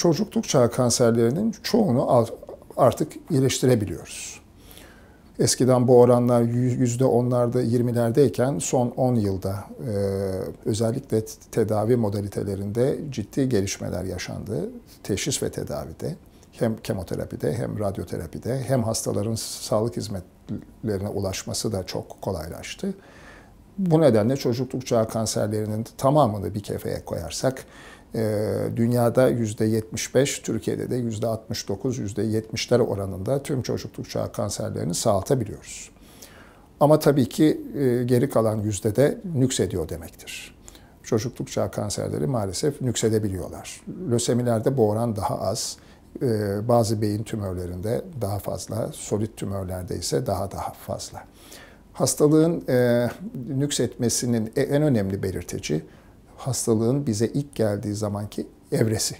çocukluk çağı kanserlerinin çoğunu artık iyileştirebiliyoruz. Eskiden bu oranlar yüzde onlarda, yirmilerdeyken son 10 yılda e, özellikle tedavi modalitelerinde ciddi gelişmeler yaşandı. Teşhis ve tedavide hem kemoterapide hem radyoterapide hem hastaların sağlık hizmetlerine ulaşması da çok kolaylaştı. Bu nedenle çocukluk çağı kanserlerinin tamamını bir kefeye koyarsak dünyada yüzde 75, Türkiye'de de yüzde 69, yüzde 70'ler oranında tüm çocukluk çağı kanserlerini sağaltabiliyoruz. Ama tabii ki e, geri kalan yüzde de nüksediyor demektir. Çocukluk çağı kanserleri maalesef nüksedebiliyorlar. Lösemilerde bu oran daha az. E, bazı beyin tümörlerinde daha fazla, solit tümörlerde ise daha daha fazla. Hastalığın e, nüksetmesinin en önemli belirteci hastalığın bize ilk geldiği zamanki evresi.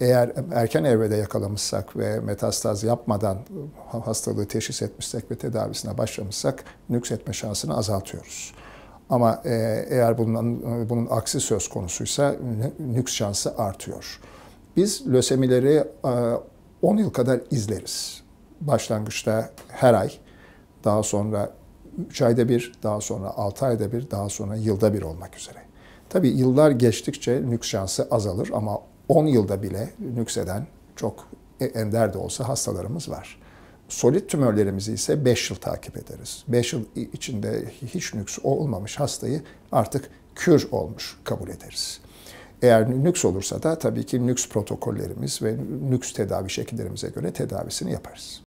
Eğer erken evrede yakalamışsak ve metastaz yapmadan hastalığı teşhis etmişsek ve tedavisine başlamışsak nüksetme şansını azaltıyoruz. Ama e, eğer bunun, bunun aksi söz konusuysa nüks şansı artıyor. Biz lösemileri 10 e, yıl kadar izleriz. Başlangıçta her ay, daha sonra 3 ayda bir, daha sonra 6 ayda bir, daha sonra yılda bir olmak üzere. Tabii yıllar geçtikçe nüks şansı azalır ama 10 yılda bile nükseden çok ender de olsa hastalarımız var. Solid tümörlerimizi ise 5 yıl takip ederiz. 5 yıl içinde hiç nüks olmamış hastayı artık kür olmuş kabul ederiz. Eğer nüks olursa da tabii ki nüks protokollerimiz ve nüks tedavi şekillerimize göre tedavisini yaparız.